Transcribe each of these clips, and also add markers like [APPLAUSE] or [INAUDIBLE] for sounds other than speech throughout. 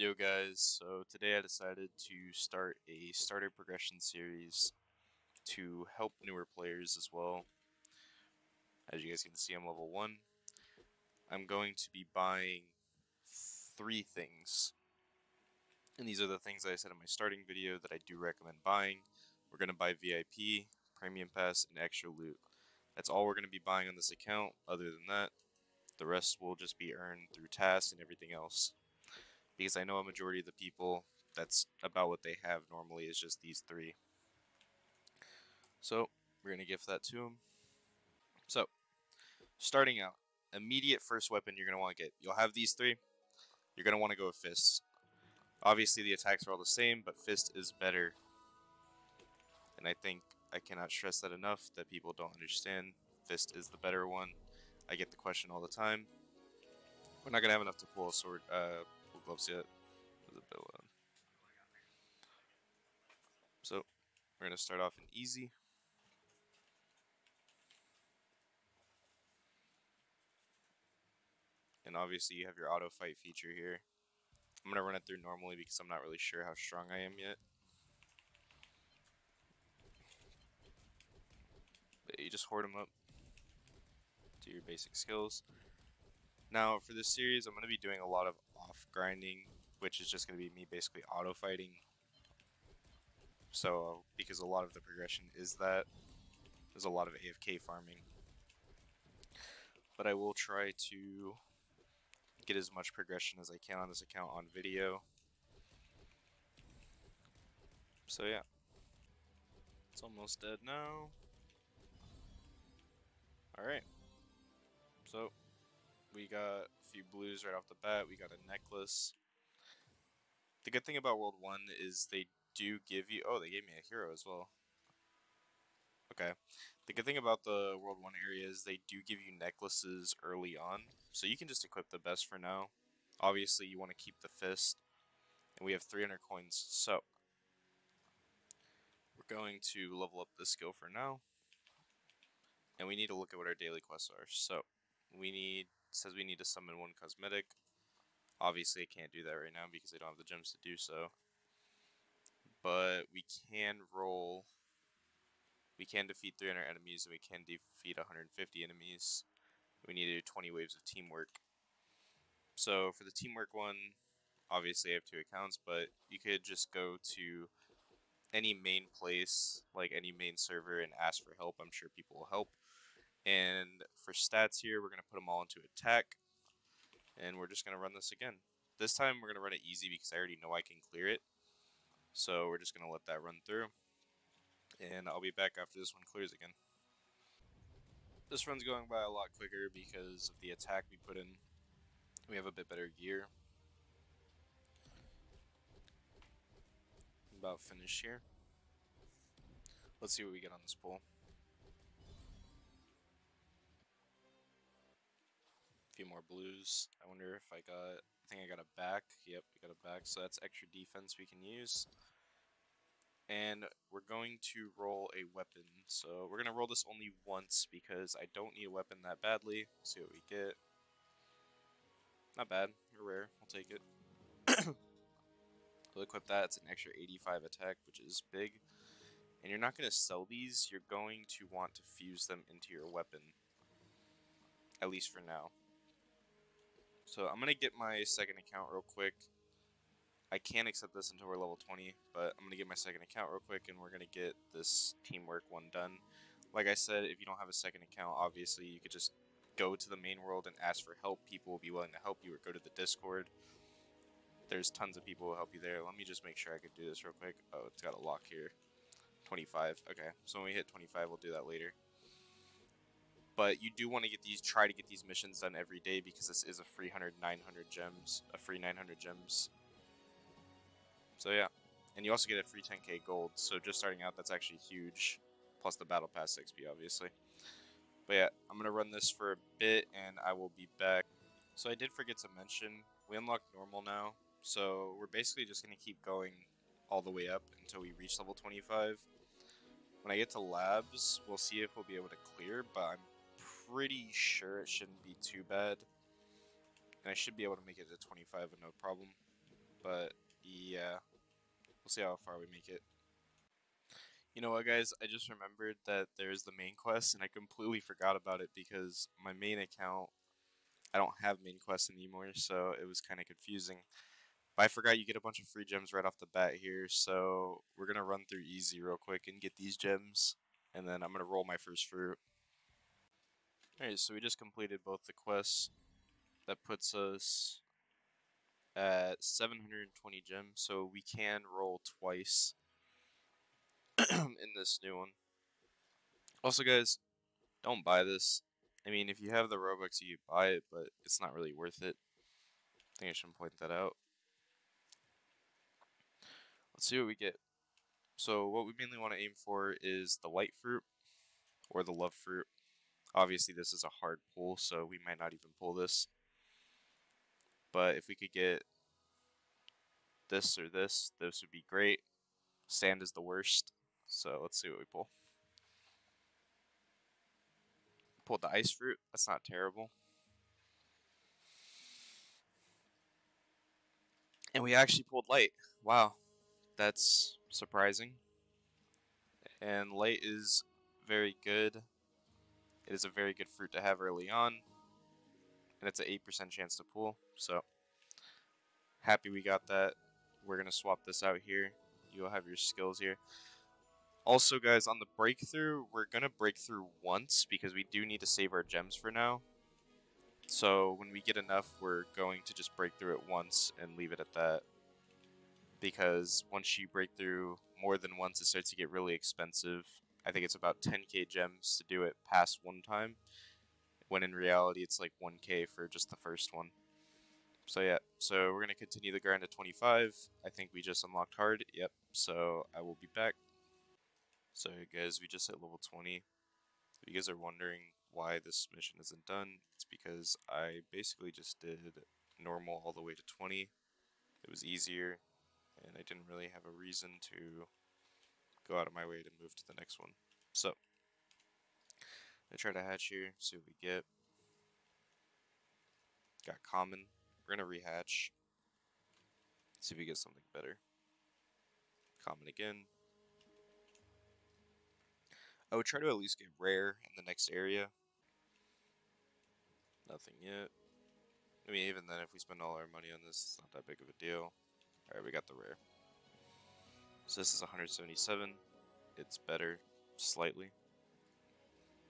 Yo guys, so today I decided to start a starter progression series to help newer players as well. As you guys can see I'm level 1. I'm going to be buying three things. And these are the things I said in my starting video that I do recommend buying. We're going to buy VIP, Premium Pass, and Extra Loot. That's all we're going to be buying on this account. Other than that, the rest will just be earned through tasks and everything else because I know a majority of the people that's about what they have normally is just these three. So we're going to gift that to them. So starting out, immediate first weapon you're going to want to get. You'll have these three. You're going to want to go with fists. Obviously the attacks are all the same, but fist is better. And I think I cannot stress that enough that people don't understand. Fist is the better one. I get the question all the time. We're not going to have enough to pull a sword, uh, gloves yet. Uh, so, we're going to start off in easy. And obviously you have your auto fight feature here. I'm going to run it through normally because I'm not really sure how strong I am yet. But you just hoard them up. Do your basic skills. Now for this series I'm going to be doing a lot of off grinding, which is just going to be me basically auto fighting. So, because a lot of the progression is that, there's a lot of AFK farming. But I will try to get as much progression as I can on this account on video. So yeah. It's almost dead now. Alright. So, we got a few blues right off the bat. We got a necklace. The good thing about World 1 is they do give you... Oh, they gave me a hero as well. Okay. The good thing about the World 1 area is they do give you necklaces early on. So you can just equip the best for now. Obviously, you want to keep the fist. And we have 300 coins. So, we're going to level up this skill for now. And we need to look at what our daily quests are. So, we need says we need to summon one cosmetic. Obviously, I can't do that right now because I don't have the gems to do so. But we can roll. We can defeat 300 enemies and we can defeat 150 enemies. We need to do 20 waves of teamwork. So for the teamwork one, obviously I have two accounts, but you could just go to any main place, like any main server, and ask for help. I'm sure people will help. And for stats here, we're going to put them all into attack. And we're just going to run this again. This time we're going to run it easy because I already know I can clear it. So we're just going to let that run through. And I'll be back after this one clears again. This run's going by a lot quicker because of the attack we put in. We have a bit better gear. About finished here. Let's see what we get on this pull. Few more blues. I wonder if I got, I think I got a back. Yep, we got a back, so that's extra defense we can use. And we're going to roll a weapon. So we're going to roll this only once because I don't need a weapon that badly. see what we get. Not bad, or rare, I'll take it. [COUGHS] we'll equip that, it's an extra 85 attack, which is big. And you're not going to sell these, you're going to want to fuse them into your weapon. At least for now. So I'm going to get my second account real quick. I can't accept this until we're level 20, but I'm going to get my second account real quick and we're going to get this teamwork one done. Like I said, if you don't have a second account, obviously you could just go to the main world and ask for help. People will be willing to help you or go to the Discord. There's tons of people who will help you there. Let me just make sure I can do this real quick. Oh, it's got a lock here. 25. Okay, so when we hit 25, we'll do that later but you do want to get these try to get these missions done every day because this is a free 100 900 gems a free 900 gems. So yeah. And you also get a free 10k gold so just starting out that's actually huge. Plus the battle pass xp obviously. But yeah i'm gonna run this for a bit and i will be back. So i did forget to mention we unlocked normal now. So we're basically just gonna keep going all the way up until we reach level 25 when I get to labs, we'll see if we'll be able to clear, but I'm pretty sure it shouldn't be too bad. And I should be able to make it to 25 with no problem. but yeah, we'll see how far we make it. You know what, guys? I just remembered that there's the main quest, and I completely forgot about it because my main account, I don't have main quest anymore, so it was kind of confusing. But I forgot you get a bunch of free gems right off the bat here, so we're gonna run through easy real quick and get these gems, and then I'm gonna roll my first fruit. Alright, so we just completed both the quests. That puts us at 720 gems, so we can roll twice [CLEARS THROAT] in this new one. Also, guys, don't buy this. I mean, if you have the Robux, you buy it, but it's not really worth it. I think I should point that out. Let's see what we get. So what we mainly want to aim for is the light fruit or the love fruit. Obviously, this is a hard pull, so we might not even pull this. But if we could get this or this, this would be great. Sand is the worst. So let's see what we pull. Pulled the ice fruit. That's not terrible. And we actually pulled light. Wow. That's surprising. And light is very good. It is a very good fruit to have early on. And it's an 8% chance to pull. So happy we got that. We're going to swap this out here. You'll have your skills here. Also, guys, on the breakthrough, we're going to break through once because we do need to save our gems for now. So when we get enough, we're going to just break through it once and leave it at that. Because once you break through more than once, it starts to get really expensive. I think it's about 10k gems to do it past one time. When in reality, it's like 1k for just the first one. So yeah, so we're going to continue the grind to 25. I think we just unlocked hard. Yep, so I will be back. So guys, we just hit level 20. If you guys are wondering why this mission isn't done, it's because I basically just did normal all the way to 20. It was easier, and I didn't really have a reason to go out of my way to move to the next one. So, I try to hatch here, see what we get. Got common. We're gonna rehatch. See if we get something better. Common again. I would try to at least get rare in the next area. Nothing yet. I mean, even then, if we spend all our money on this, it's not that big of a deal. Alright, we got the rare. So this is 177. It's better, slightly.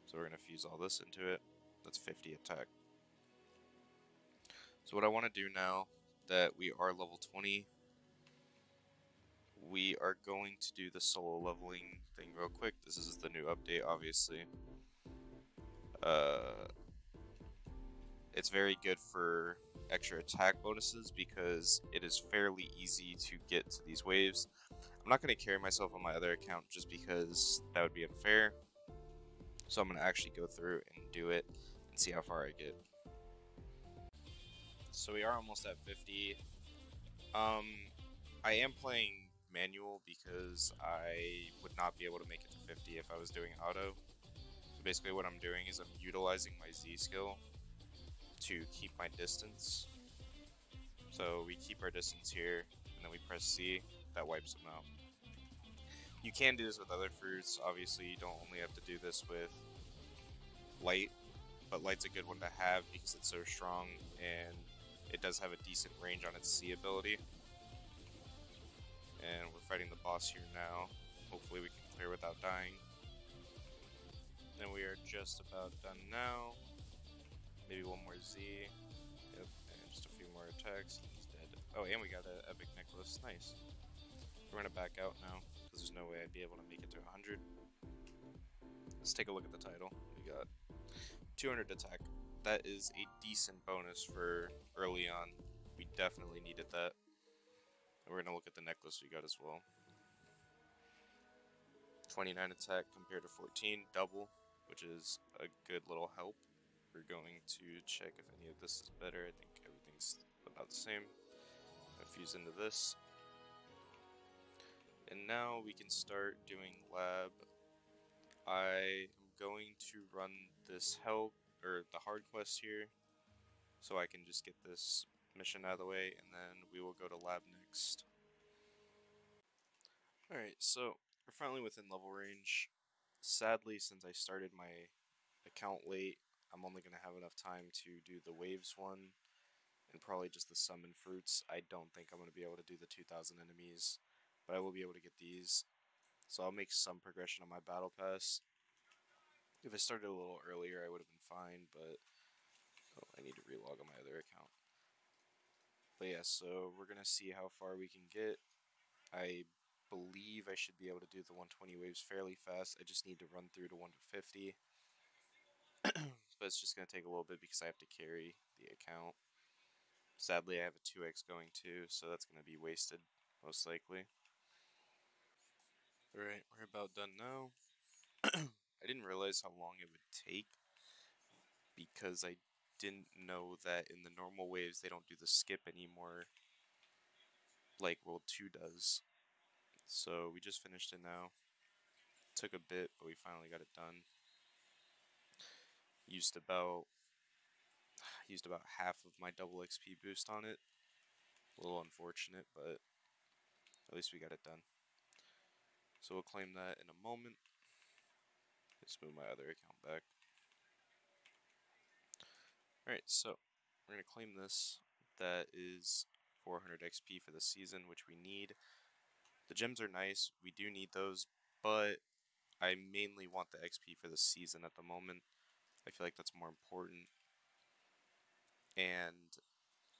So we're going to fuse all this into it. That's 50 attack. So what I want to do now that we are level 20 we are going to do the solo leveling thing real quick. This is the new update, obviously. Uh, it's very good for extra attack bonuses because it is fairly easy to get to these waves. I'm not going to carry myself on my other account just because that would be unfair. So I'm going to actually go through and do it and see how far I get. So we are almost at 50. Um, I am playing manual because I would not be able to make it to 50 if I was doing auto. So basically what I'm doing is I'm utilizing my Z skill to keep my distance. So we keep our distance here, and then we press C, that wipes them out. You can do this with other fruits, obviously you don't only have to do this with light, but light's a good one to have because it's so strong and it does have a decent range on its C ability and we're fighting the boss here now. Hopefully we can clear without dying. And we are just about done now. Maybe one more Z. Yep, and just a few more attacks. He's dead. Oh, and we got an epic necklace. Nice. We're gonna back out now, because there's no way I'd be able to make it to 100. Let's take a look at the title. We got 200 attack. That is a decent bonus for early on. We definitely needed that. We're going to look at the necklace we got as well. 29 attack compared to 14, double, which is a good little help. We're going to check if any of this is better. I think everything's about the same. I fuse into this. And now we can start doing lab. I am going to run this help, or the hard quest here, so I can just get this mission out of the way, and then we will go to lab next. Alright, so we're finally within level range. Sadly, since I started my account late, I'm only going to have enough time to do the waves one and probably just the summon fruits. I don't think I'm going to be able to do the 2000 enemies, but I will be able to get these. So I'll make some progression on my battle pass. If I started a little earlier, I would have been fine, but oh, I need to relog on my other account. But yeah, so we're going to see how far we can get. I believe I should be able to do the 120 waves fairly fast. I just need to run through to 150. [CLEARS THROAT] but it's just going to take a little bit because I have to carry the account. Sadly, I have a 2x going too, so that's going to be wasted, most likely. Alright, we're about done now. [CLEARS THROAT] I didn't realize how long it would take because I didn't know that in the normal waves they don't do the skip anymore like World 2 does. So we just finished it now. Took a bit, but we finally got it done. Used about [SIGHS] used about half of my double XP boost on it. A little unfortunate, but at least we got it done. So we'll claim that in a moment. Let's move my other account back. Alright, so we're going to claim this. That is 400 XP for the season, which we need. The gems are nice. We do need those, but I mainly want the XP for the season at the moment. I feel like that's more important and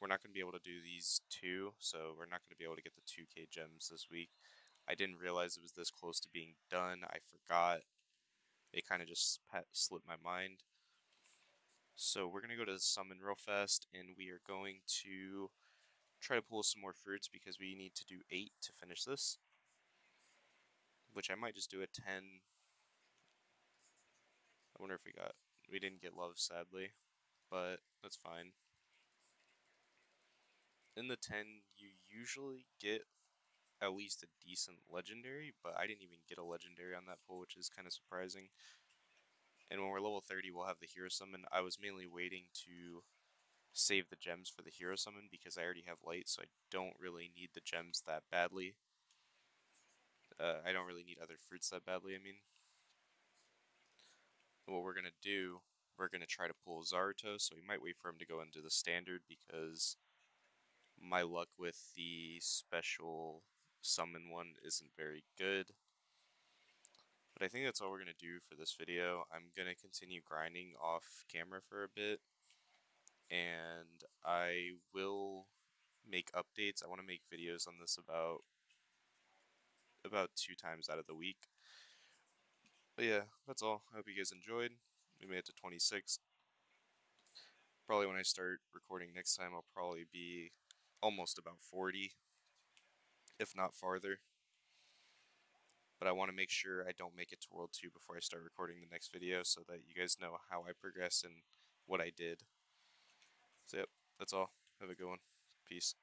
we're not going to be able to do these two, so we're not going to be able to get the 2k gems this week. I didn't realize it was this close to being done. I forgot. It kind of just slipped my mind. So we're going to go to summon real fast, and we are going to try to pull some more fruits because we need to do 8 to finish this. Which I might just do a 10. I wonder if we got... We didn't get love, sadly but that's fine. In the 10, you usually get at least a decent legendary, but I didn't even get a legendary on that pull, which is kind of surprising. And when we're level 30, we'll have the hero summon. I was mainly waiting to save the gems for the hero summon because I already have light, so I don't really need the gems that badly. Uh, I don't really need other fruits that badly, I mean. What we're going to do we're going to try to pull Zaratos, so we might wait for him to go into the standard because my luck with the special summon one isn't very good. But I think that's all we're going to do for this video. I'm going to continue grinding off camera for a bit. And I will make updates. I want to make videos on this about about two times out of the week. But yeah, that's all. I hope you guys enjoyed. We made it to 26. Probably when I start recording next time, I'll probably be almost about 40, if not farther. But I want to make sure I don't make it to World 2 before I start recording the next video so that you guys know how I progress and what I did. So yep, that's all. Have a good one. Peace.